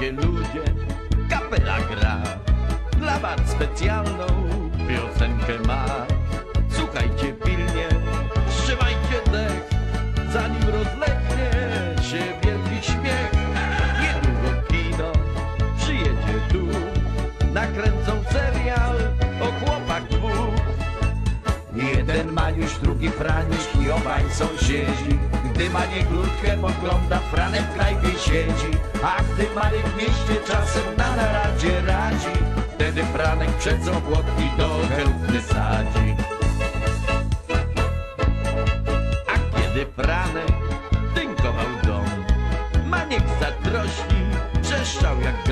Słuchajcie ludzie, kapela gra Dla was specjalną piosenkę ma. Słuchajcie pilnie, trzymajcie dech Zanim rozlegnie się wielki śmiech. Niedługo kino przyjedzie tu Nakręcą serial o chłopak dwóch. Jeden Maniuś, drugi Franiuś i obaj sąsiedzi. Gdy Maniek ludkę pogląda, Franek w knajpie siedzi A gdy Maniek w mieście czasem na naradzie radzi Wtedy Franek przed obłotki do chętny sadzi. A kiedy Franek tynkował dom Maniek zatrośni, trzeszczał jak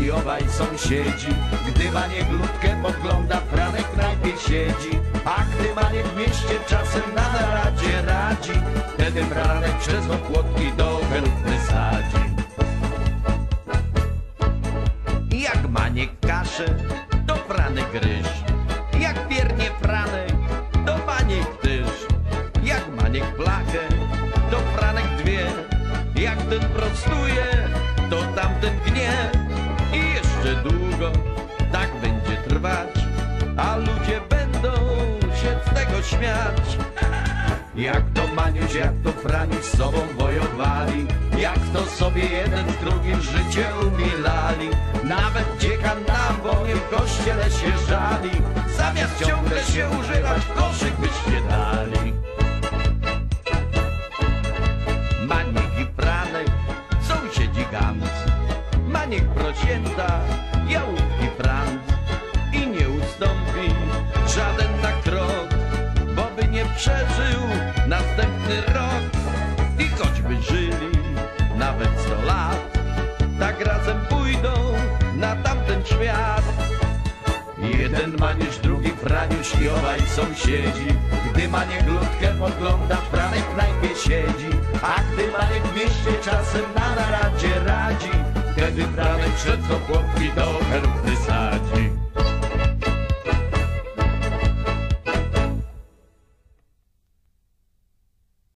I obaj sąsiedzi Gdy Maniek ludkę pogląda, Franek w knajpie siedzi A gdy Maniek w mieście czasem na naradzie radzi Wtedy Franek przez opłotki do chętny sadzi Jak maniek kaszę, to Franek ryż. Jak piernie Franek, to maniek tyż. Jak maniek blachę, to Franek dwie. Jak ten prostuje, to tamten gnie. Jeszcze długo tak będzie trwać, a ludzie będą się z tego śmiać. Jak to Maniuś, jak to Franiuś z sobą wojowali Jak to sobie jeden w drugim życie umilali Nawet dziekan na bonie w kościele się żali Zamiast ciągle się używać, koszyk byście dali Maniek prosięta, jałówki Franc. I nie ustąpi żaden na krok, bo by nie przeżył następny rok. I choćby żyli nawet sto lat, tak razem pójdą na tamten świat. Jeden Maniuś, drugi Franiuś i obaj sąsiedzi Gdy Maniek ludkę podgląda, Franek w knajpie siedzi A baranek, że to chłopki do herb wysadzi.